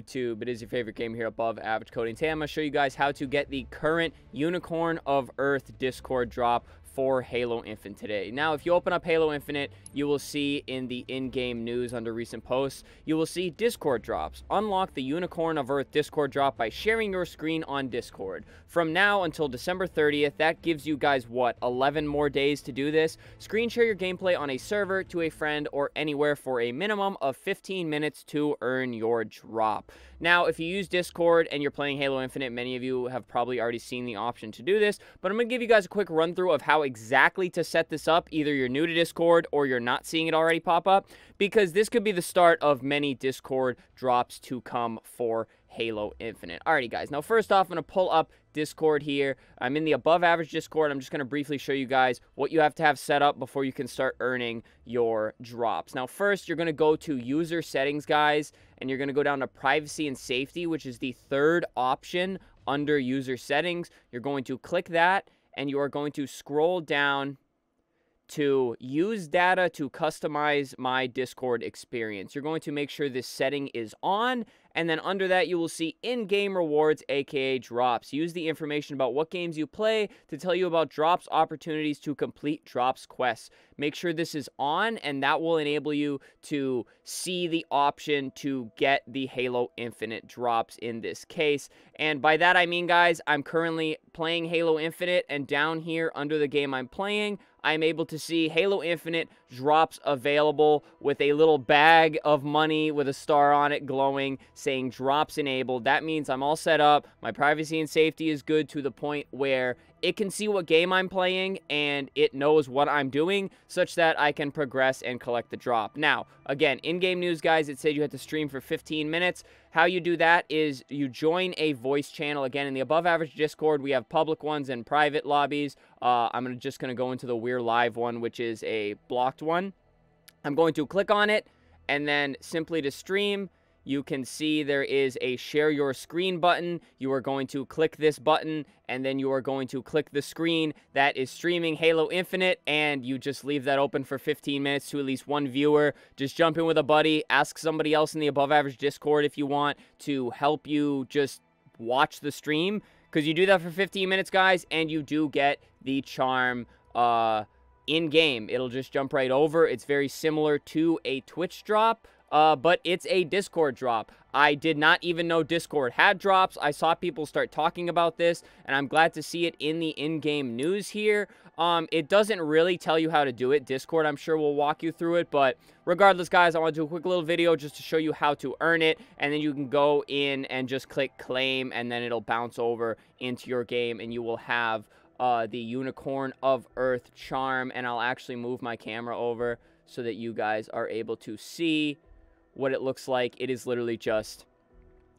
YouTube? It is your favorite game here above average Cody. Today I'm going to show you guys how to get the current Unicorn of Earth Discord drop for Halo Infinite today. Now, if you open up Halo Infinite, you will see in the in-game news under recent posts, you will see Discord drops. Unlock the Unicorn of Earth Discord drop by sharing your screen on Discord. From now until December 30th, that gives you guys, what, 11 more days to do this? Screen share your gameplay on a server to a friend or anywhere for a minimum of 15 minutes to earn your drop. Now, if you use Discord and you're playing Halo Infinite, many of you have probably already seen the option to do this, but I'm going to give you guys a quick run through of how exactly to set this up. Either you're new to Discord or you're not seeing it already pop up, because this could be the start of many Discord drops to come for Halo Infinite. Alrighty, guys. Now, first off, I'm going to pull up Discord here. I'm in the above average Discord. I'm just going to briefly show you guys what you have to have set up before you can start earning your drops. Now, first, you're going to go to user settings, guys, and you're going to go down to privacy and safety, which is the third option under user settings. You're going to click that, and you are going to scroll down to use data to customize my Discord experience. You're going to make sure this setting is on and then under that, you will see in-game rewards, aka drops. Use the information about what games you play to tell you about drops opportunities to complete drops quests. Make sure this is on, and that will enable you to see the option to get the Halo Infinite drops in this case. And by that I mean, guys, I'm currently playing Halo Infinite, and down here under the game I'm playing, I'm able to see Halo Infinite drops available with a little bag of money with a star on it glowing saying drops enabled. That means I'm all set up. My privacy and safety is good to the point where it can see what game I'm playing and it knows what I'm doing such that I can progress and collect the drop. Now, again, in-game news, guys, it said you had to stream for 15 minutes. How you do that is you join a voice channel. Again, in the above average Discord, we have public ones and private lobbies. Uh, I'm just going to go into the We're Live one, which is a blocked one. I'm going to click on it and then simply to stream, you can see there is a share your screen button. You are going to click this button and then you are going to click the screen that is streaming Halo Infinite and you just leave that open for 15 minutes to at least one viewer. Just jump in with a buddy, ask somebody else in the above average Discord if you want to help you just watch the stream because you do that for 15 minutes guys and you do get the charm uh in game. It'll just jump right over. It's very similar to a Twitch drop uh, but it's a Discord drop. I did not even know Discord had drops. I saw people start talking about this, and I'm glad to see it in the in-game news here. Um, it doesn't really tell you how to do it. Discord, I'm sure, will walk you through it, but regardless, guys, I want to do a quick little video just to show you how to earn it, and then you can go in and just click claim, and then it'll bounce over into your game, and you will have uh, the Unicorn of Earth charm, and I'll actually move my camera over so that you guys are able to see what it looks like. It is literally just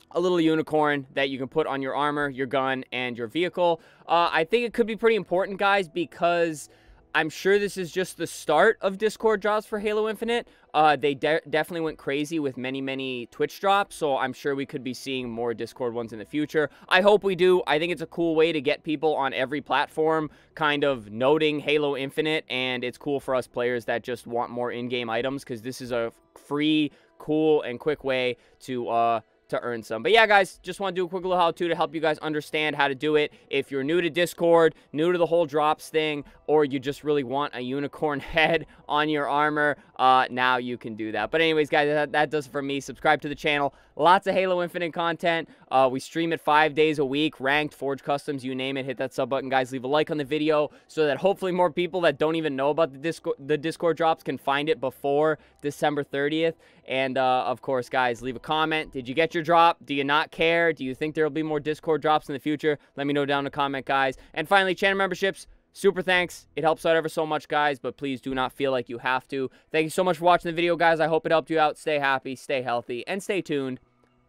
a little unicorn that you can put on your armor, your gun, and your vehicle. Uh, I think it could be pretty important, guys, because I'm sure this is just the start of Discord drops for Halo Infinite. Uh, they de definitely went crazy with many, many Twitch drops, so I'm sure we could be seeing more Discord ones in the future. I hope we do. I think it's a cool way to get people on every platform kind of noting Halo Infinite, and it's cool for us players that just want more in-game items because this is a free, cool, and quick way to uh, to earn some. But yeah, guys, just want to do a quick little how-to to help you guys understand how to do it. If you're new to Discord, new to the whole drops thing, or you just really want a unicorn head on your armor, uh, now you can do that. But anyways, guys, that, that does it for me. Subscribe to the channel. Lots of Halo Infinite content. Uh, we stream it five days a week, ranked, Forge Customs, you name it. Hit that sub button, guys. Leave a like on the video so that hopefully more people that don't even know about the Discord, the Discord drops can find it before December 30th. And, uh, of course, guys, leave a comment. Did you get your drop? Do you not care? Do you think there will be more Discord drops in the future? Let me know down in the comment, guys. And finally, channel memberships. Super thanks. It helps out ever so much, guys, but please do not feel like you have to. Thank you so much for watching the video, guys. I hope it helped you out. Stay happy, stay healthy, and stay tuned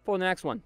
for the next one.